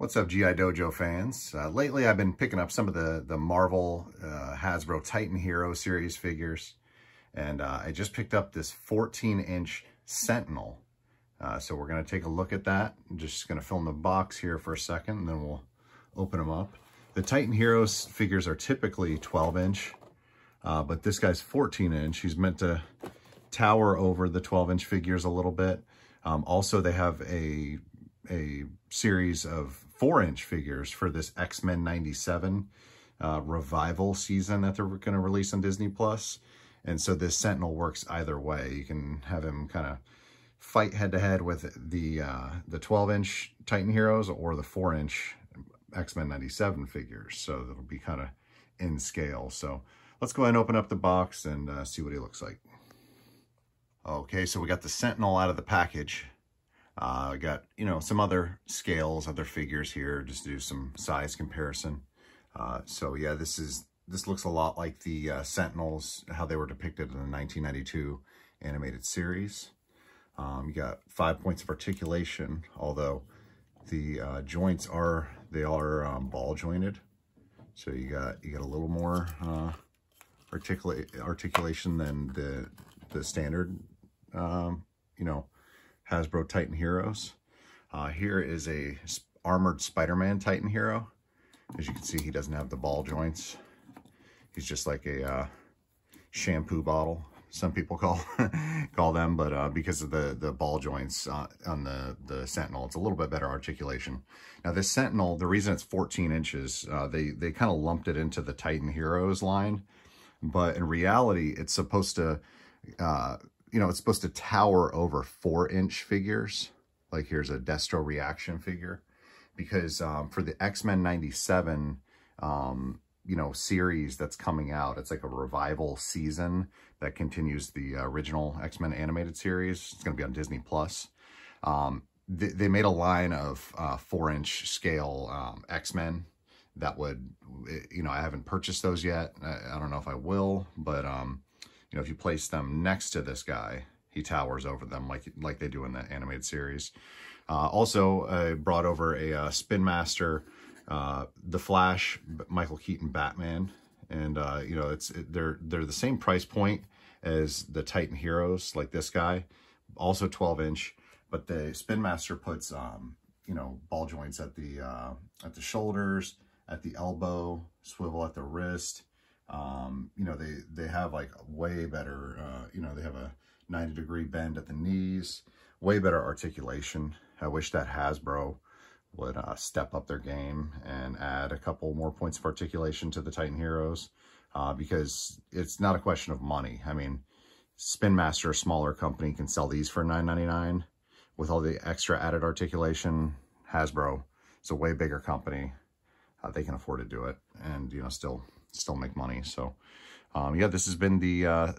What's up, G.I. Dojo fans? Uh, lately, I've been picking up some of the, the Marvel uh, Hasbro Titan Hero series figures. And uh, I just picked up this 14-inch Sentinel. Uh, so we're going to take a look at that. I'm just going to film the box here for a second, and then we'll open them up. The Titan Heroes figures are typically 12-inch, uh, but this guy's 14-inch. He's meant to tower over the 12-inch figures a little bit. Um, also, they have a a series of four inch figures for this X-Men 97 uh, revival season that they're going to release on Disney Plus. And so this Sentinel works either way. You can have him kind of fight head to head with the uh, the 12 inch Titan Heroes or the four inch X-Men 97 figures. So that'll be kind of in scale. So let's go ahead and open up the box and uh, see what he looks like. Okay, so we got the Sentinel out of the package. Uh, I got, you know, some other scales, other figures here, just to do some size comparison. Uh, so yeah, this is, this looks a lot like the uh, Sentinels, how they were depicted in the 1992 animated series. Um, you got five points of articulation, although the uh, joints are, they are um, ball jointed. So you got, you got a little more uh, articulate, articulation than the, the standard, um, you know, Hasbro Titan Heroes. Uh, here is a armored Spider-Man Titan Hero. As you can see, he doesn't have the ball joints. He's just like a uh, shampoo bottle, some people call call them, but uh, because of the, the ball joints uh, on the, the Sentinel, it's a little bit better articulation. Now this Sentinel, the reason it's 14 inches, uh, they, they kind of lumped it into the Titan Heroes line, but in reality, it's supposed to uh, you know, it's supposed to tower over four inch figures. Like here's a Destro reaction figure. Because um, for the X-Men 97, um, you know, series that's coming out, it's like a revival season that continues the original X-Men animated series. It's going to be on Disney Plus. Um, they, they, made a line of uh, four inch scale um, X-Men that would, you know, I haven't purchased those yet. I, I don't know if I will, but um, you know, if you place them next to this guy, he towers over them like like they do in the animated series. Uh, also, I brought over a uh, Spin Master, uh, The Flash, Michael Keaton Batman, and uh, you know it's it, they're they're the same price point as the Titan Heroes, like this guy, also 12 inch, but the Spin Master puts um, you know ball joints at the uh, at the shoulders, at the elbow, swivel at the wrist, um, you know, they, they have like way better, uh, you know, they have a 90 degree bend at the knees, way better articulation. I wish that Hasbro would uh, step up their game and add a couple more points of articulation to the Titan Heroes uh, because it's not a question of money. I mean, Spin Master, a smaller company, can sell these for $9.99 with all the extra added articulation. Hasbro, it's a way bigger company. Uh, they can afford to do it and, you know, still still make money. So, um, yeah, this has been the uh,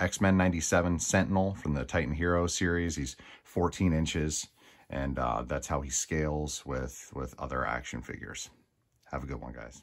X-Men 97 Sentinel from the Titan Hero series. He's 14 inches, and uh, that's how he scales with, with other action figures. Have a good one, guys.